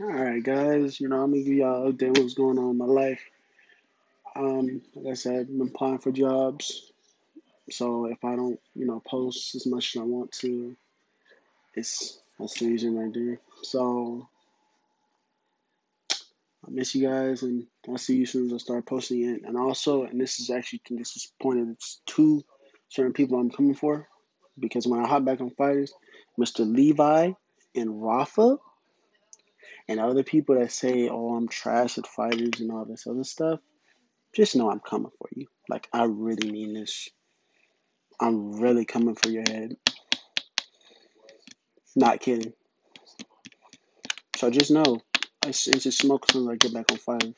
Alright, guys, you know, I'm gonna give y'all update what's going on in my life. Um, like I said, I'm applying for jobs. So if I don't, you know, post as much as I want to, it's that's the reason right there. So I miss you guys, and I'll see you soon as I start posting it. And also, and this is actually this is pointed to certain people I'm coming for, because when I hop back on fighters, Mr. Levi and Rafa and other people that say, "Oh, I'm trash at fighters" and all this other stuff, just know I'm coming for you. Like I really mean this. I'm really coming for your head. Not kidding. So just know, it's, it's just smoke as I get back on fighters.